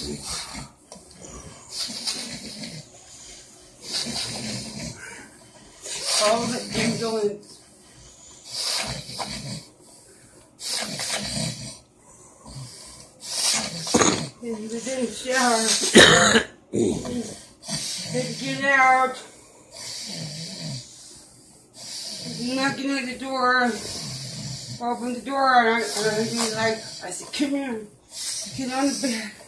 All the indolence. We didn't shower. To get out. Knocking at the door. Open the door and I like, I said, come here. Get on the bed.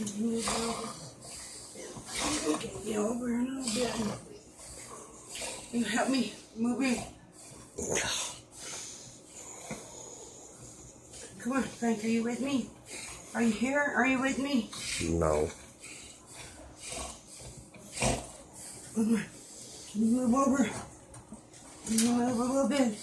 Move over. Get over a little bit. You help me move in. Come on, Frank, are you with me? Are you here? Are you with me? No. Come on. Can you move over? Move over a little bit?